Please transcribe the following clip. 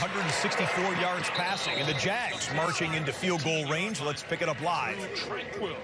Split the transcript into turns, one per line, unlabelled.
164 yards passing, and the Jags marching into field goal range. Let's pick it up live.
Tranquil.